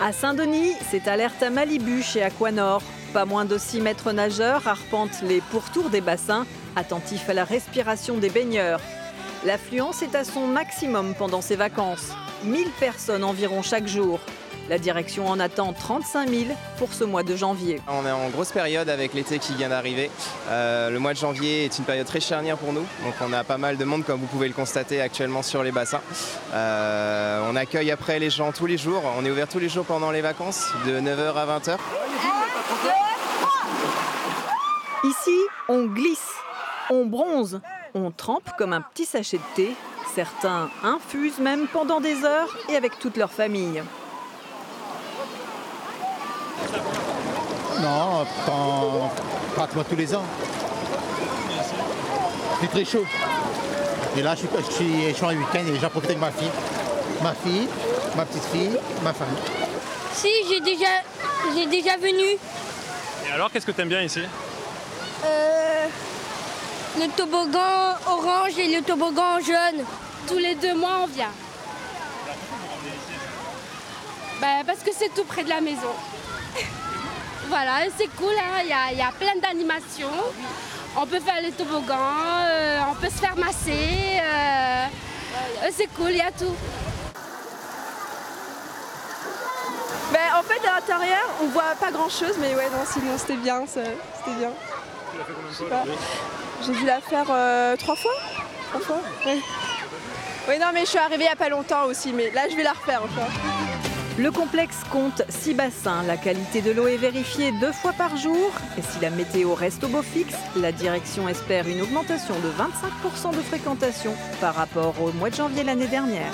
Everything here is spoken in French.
À Saint-Denis, c'est alerte à Malibu chez Aquanor. Pas moins de 6 mètres nageurs arpentent les pourtours des bassins, attentifs à la respiration des baigneurs. L'affluence est à son maximum pendant ces vacances. 1000 personnes environ chaque jour. La direction en attend 35 000 pour ce mois de janvier. On est en grosse période avec l'été qui vient d'arriver. Euh, le mois de janvier est une période très charnière pour nous. Donc on a pas mal de monde comme vous pouvez le constater actuellement sur les bassins. Euh, on accueille après les gens tous les jours. On est ouvert tous les jours pendant les vacances de 9h à 20h. Ici, on glisse, on bronze, on trempe comme un petit sachet de thé. Certains infusent même pendant des heures et avec toute leur famille. Non, quand, pratiquement tous les ans. C'est très chaud. Et là, je suis, je suis, je suis en week-end et j'en profite avec ma fille. Ma fille, ma petite fille, ma famille. Si, j'ai déjà, j'ai déjà venu. Et alors, qu'est-ce que t'aimes bien ici? Euh, le toboggan orange et le toboggan jaune. Tous les deux mois, on vient. Bah, parce que c'est tout près de la maison. Voilà, c'est cool, hein. il y, a, plein d'animations. On peut faire les toboggans, euh, on peut se faire masser. euh, c'est cool, il y a tout. Ben, en fait, à l'intérieur, on voit pas grand chose, mais ouais, non, sinon c'était bien. C'était bien. J'ai dû la faire euh, trois fois? Trois fois? Oui, non, mais je suis arrivée il y a pas longtemps aussi, mais là, je vais la refaire encore. Le complexe compte 6 bassins. La qualité de l'eau est vérifiée deux fois par jour. Et si la météo reste au beau fixe, la direction espère une augmentation de 25% de fréquentation par rapport au mois de janvier l'année dernière.